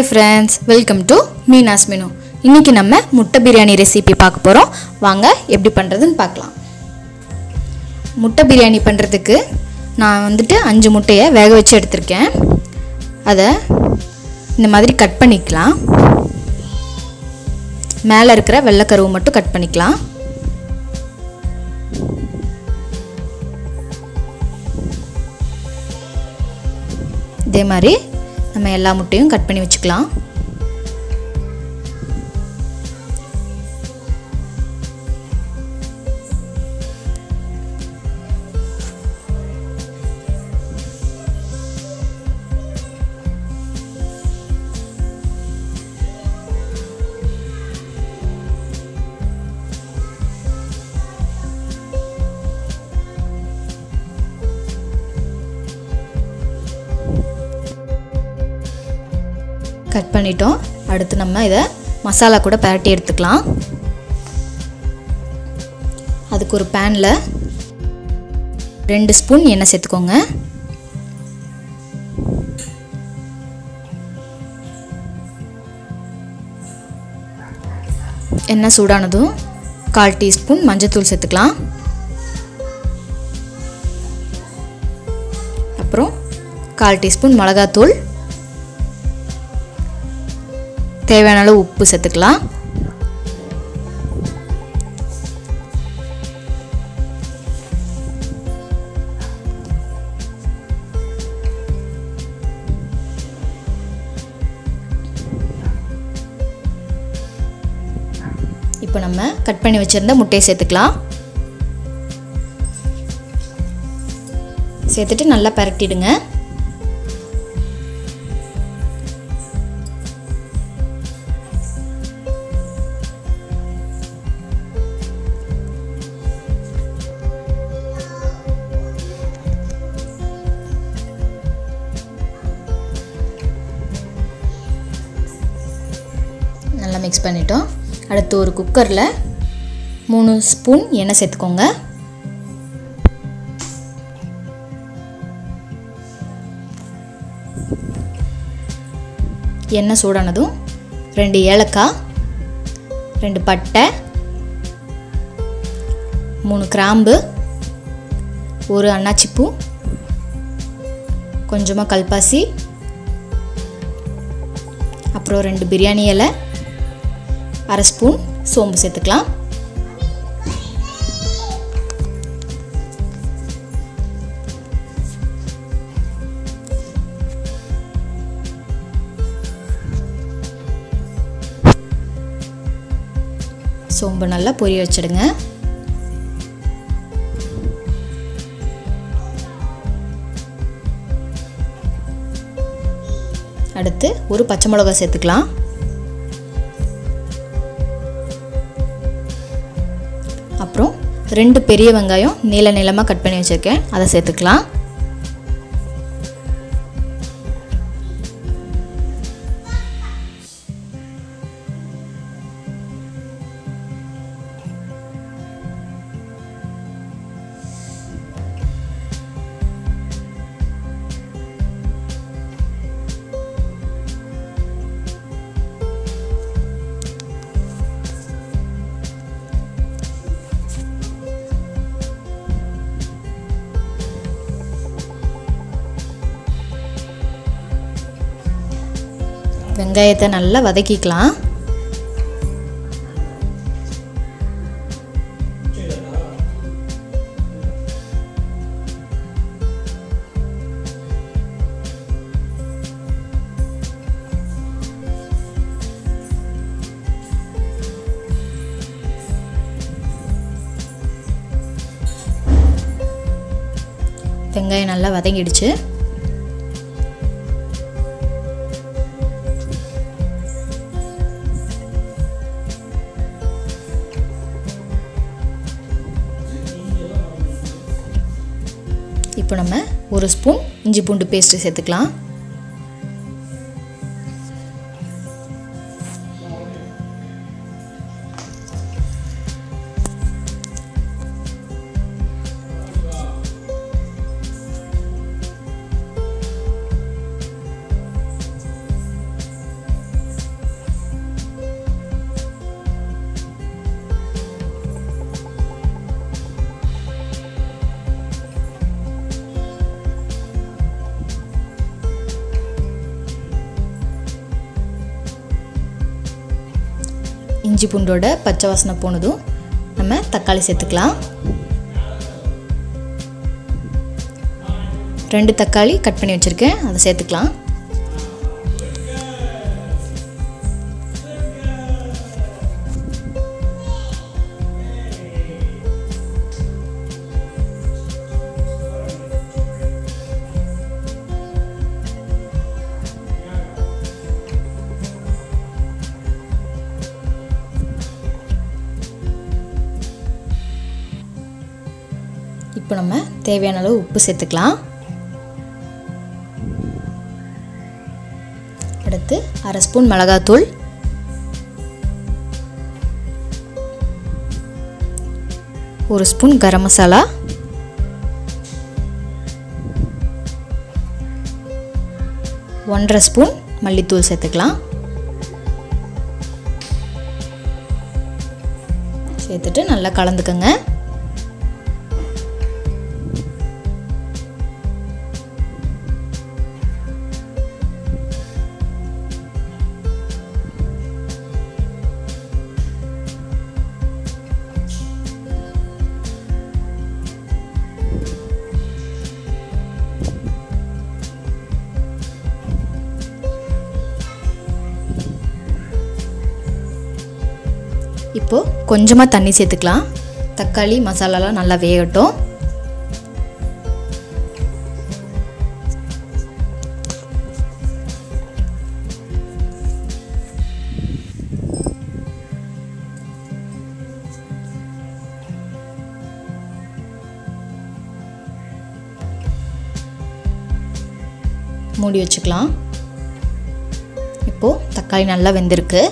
Hi friends welcome to Meena's menu இன்றைக்கி நம்ம முட்டை பிரியாணி ரெசிபி பார்க்க போகிறோம் வாங்க எப்படி பண்ணுறதுன்னு பார்க்கலாம். முட்டை பிரியாணி பண்ணுறதுக்கு நான் வந்துட்டு அஞ்சு முட்டையை வேக வச்சு எடுத்திருக்கேன். அதை இந்த மாதிரி கட் பண்ணிக்கலாம். மேலே இருக்கிற வெள்ளைக்கருவு மட்டும் கட் பண்ணிக்கலாம். இதே மாதிரி நம்ம எல்லா முட்டையும் கட் பண்ணி வச்சுக்கலாம். கட் பண்ணிட்டோம். அடுத்து நம்ம இதை மசாலா கூட பரட்டி எடுத்துக்கலாம். அதுக்கு ஒரு பேனில் ரெண்டு ஸ்பூன் எண்ணெய் சேர்த்துக்கோங்க. எண்ணெய் சூடானதும் கால் டீஸ்பூன் மஞ்சத்தூள் சேர்த்துக்கலாம். அப்புறம் கால் டீஸ்பூன் மிளகாத்தூள் தேவையான அளவு உப்பு சேர்த்துக்கலாம். இப்போ நம்ம கட் பண்ணி வச்சுருந்த முட்டையை சேர்த்துக்கலாம். சேர்த்துட்டு நல்லா பரட்டிடுங்க. மிக்ஸ் பண்ணிட்டோம். அடுத்து ஒரு குக்கரில் மூணு ஸ்பூன் எண்ணெய் சேர்த்துக்கோங்க. எண்ணெய் சூடானதும் ரெண்டு ஏலக்காய் ரெண்டு பட்டை மூணு கிராம்பு ஒரு அன்னாச்சிப்பூ கொஞ்சமாக கல்பாசி அப்புறம் ரெண்டு பிரியாணி இலை அரை ஸ்பூன் சோம்பு சேர்த்துக்கலாம். சோம்பு நல்லா பொரிய வச்சிடுங்க. அடுத்து ஒரு பச்சை மிளகா சேர்த்துக்கலாம். அப்புறம் ரெண்டு பெரிய வெங்காயம் நீள நீளமாக கட் பண்ணி வச்சுருக்கேன். அதை சேர்த்துக்கலாம். வெங்காயத்தை நல்லா வதக்கிக்கலாம். வெங்காயம் நல்லா வதங்கிடுச்சு. இப்போ நம்ம ஒரு ஸ்பூன் இஞ்சி பூண்டு பேஸ்ட்டு சேர்த்துக்கலாம். இஞ்சி பூண்டோட பச்சை வாசனை போனதும் நம்ம தக்காளி சேர்த்துக்கலாம். ரெண்டு தக்காளி கட் பண்ணி வச்சுருக்கேன் அதை சேர்த்துக்கலாம். தேவையான அளவு உப்பு சேர்த்துக்கலாம். அடுத்து அரை ஸ்பூன் மிளகாத்தூள். ஒரு ஸ்பூன் கரம் மசாலா. ஒன்றரை ஸ்பூன் மல்லித்தூள் சேர்த்துக்கலாம். சேர்த்துட்டு நல்லா கலந்துக்கோங்க. இப்போது கொஞ்சமாக தண்ணி சேர்த்துக்கலாம். தக்காளி மசாலாலாம் நல்லா வேகட்டும். மூடி வச்சுக்கலாம். இப்போது தக்காளி நல்லா வெந்திருக்கு.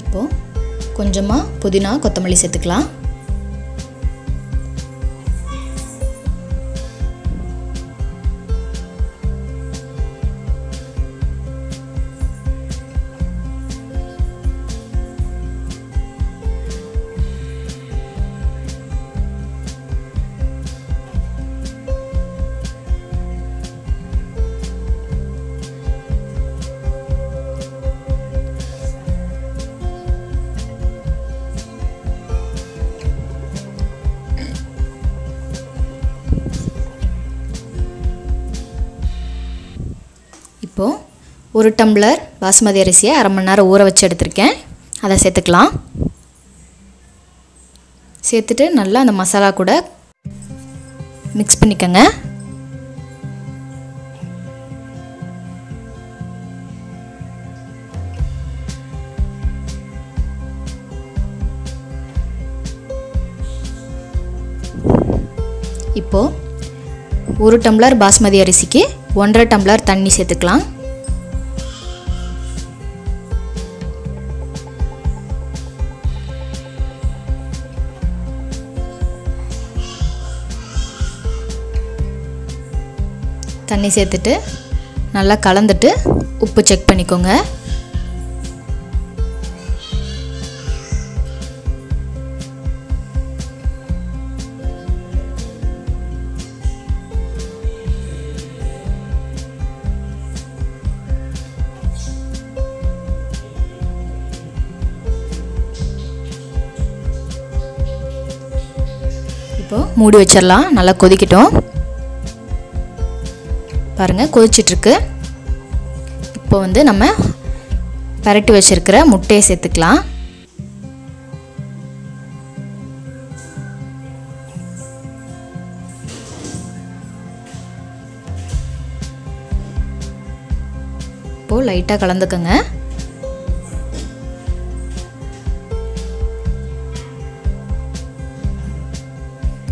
இப்போ கொஞ்சமாக புதினா கொத்தமல்லி சேர்த்துக்கலாம். இப்போது ஒரு டம்ளர் பாசுமதி அரிசியை அரை மணி நேரம் ஊற வச்சு எடுத்திருக்கேன். அதை சேர்த்துக்கலாம். சேர்த்துட்டு நல்லா அந்த மசாலா கூட மிக்ஸ் பண்ணிக்கோங்க. இப்போது ஒரு டம்ளர் பாஸ்மதி அரிசிக்கு ஒன்றரை டம்ளர் தண்ணி சேர்த்துக்கலாம். தண்ணி சேர்த்துட்டு நல்லா கலந்துட்டு உப்பு செக் பண்ணிக்கோங்க. இப்போது மூடி வச்சிடலாம். நல்லா கொதிக்கட்டும். பாருங்கள் கொதிச்சிட்ருக்கு. இப்போ வந்து நம்ம பரட்டி வச்சுருக்கிற முட்டையை சேர்த்துக்கலாம். இப்போது லைட்டாக கலந்துக்கோங்க.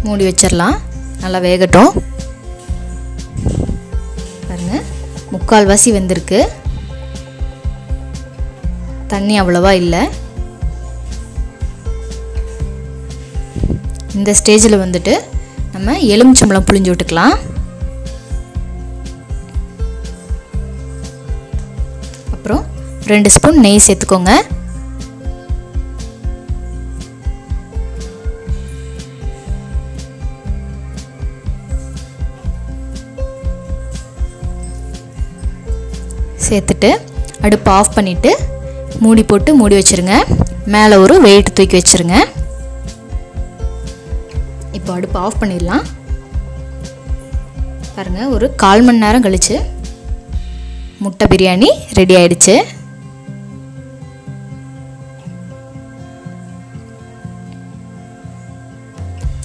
மூடி வச்சிடலாம் நல்லா வேகட்டும். பாருங்கள் முக்கால்வாசி வெந்திருக்கு. தண்ணி அவ்வளோவா இல்லை. இந்த ஸ்டேஜில் வந்துட்டு நம்ம எலுமிச்சம்பழம் புளிஞ்சு விட்டுக்கலாம். அப்புறம் ரெண்டு ஸ்பூன் நெய் சேர்த்துக்கோங்க. சேர்த்துட்டு அடுப்பு ஆஃப் பண்ணிவிட்டு மூடி போட்டு மூடி வச்சுருங்க. மேலே ஒரு வெயிட் தூக்கி வச்சுருங்க. இப்போ அடுப்பு ஆஃப் பண்ணிடலாம். பாருங்கள் ஒரு கால் மணி நேரம் கழித்து முட்டை பிரியாணி ரெடி ஆயிடுச்சு.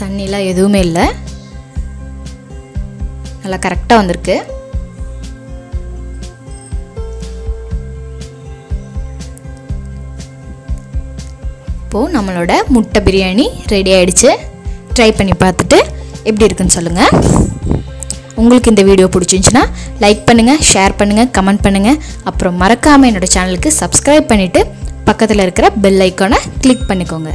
தண்ணிலாம் எதுவுமே இல்லை. நல்லா கரெக்டாக வந்திருக்கு. இப்போது நம்மளோட முட்டை பிரியாணி ரெடி ஆகிடுச்சு ட்ரை பண்ணி பார்த்துட்டு எப்படி இருக்குன்னு சொல்லுங்கள் உங்களுக்கு இந்த வீடியோ பிடிச்சிருந்துச்சின்னா லைக் பண்ணுங்கள் ஷேர் பண்ணுங்கள் கமெண்ட் பண்ணுங்கள் அப்புறம் மறக்காமல் என்னோடய சேனலுக்கு சப்ஸ்கிரைப் பண்ணிவிட்டு பக்கத்தில் இருக்கிற பெல் ஐக்கானை கிளிக் பண்ணிக்கோங்க.